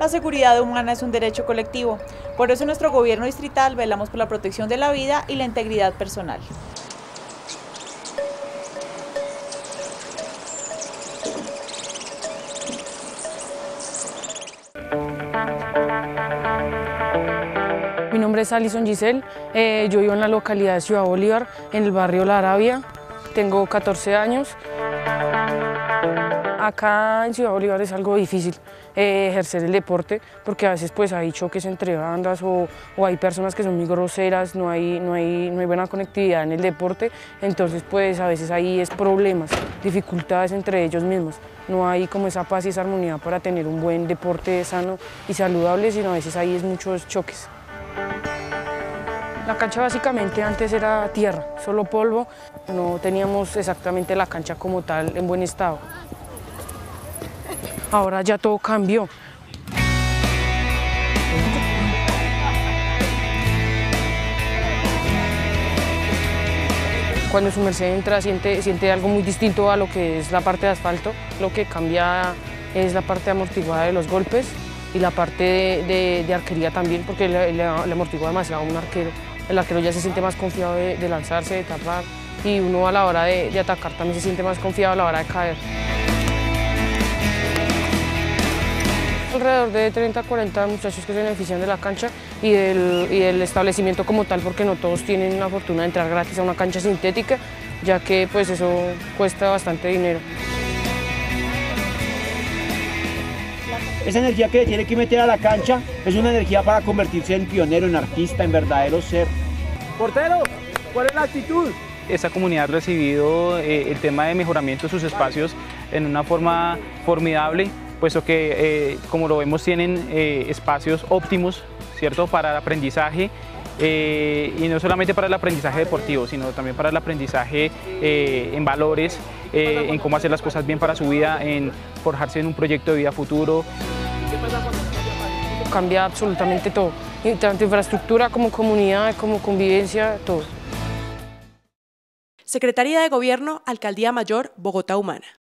La seguridad humana es un derecho colectivo, por eso en nuestro gobierno distrital velamos por la protección de la vida y la integridad personal. Mi nombre es Alison Giselle, eh, yo vivo en la localidad de Ciudad Bolívar, en el barrio La Arabia, tengo 14 años. Acá en Ciudad Bolívar es algo difícil eh, ejercer el deporte porque a veces pues hay choques entre bandas o, o, hay personas que son muy groseras, no hay, no, hay, no hay buena conectividad en el deporte, entonces pues a veces ahí es problemas, dificultades entre ellos mismos. No hay como esa paz y esa armonía para tener un buen deporte sano y saludable, sino a veces ahí es muchos choques. La cancha básicamente antes era tierra, solo polvo, no teníamos exactamente la cancha como tal en buen estado. Ahora ya todo cambió. Cuando su merced entra siente, siente algo muy distinto a lo que es la parte de asfalto. Lo que cambia es la parte amortiguada de los golpes y la parte de, arquería también, porque le, le, amortigua demasiado a un arquero. El arquero ya se siente más confiado de, de lanzarse, de tapar, y uno a la hora de atacar también se siente más confiado a la hora de caer. Alrededor de 30 40 muchachos que se benefician de la cancha y del, y del, establecimiento como tal, porque no todos tienen la fortuna de entrar gratis a una cancha sintética, ya que pues eso cuesta bastante dinero. Esa energía que tiene que meter a la cancha es una energía para convertirse en pionero, en artista, en verdadero ser. Portero, ¿cuál es la actitud? Esta comunidad ha recibido eh, el tema de mejoramiento de sus espacios en una forma formidable puesto que, eh, como lo vemos, tienen eh, espacios óptimos ¿cierto? para el aprendizaje eh, y no solamente para el aprendizaje deportivo, sino también para el aprendizaje eh, en valores, eh, en cómo hacer las cosas bien para su vida, en forjarse en un proyecto de vida futuro. Cambia absolutamente todo, tanto infraestructura como comunidad, como convivencia, todo. Secretaría de Gobierno, Alcaldía Mayor, Bogotá Humana.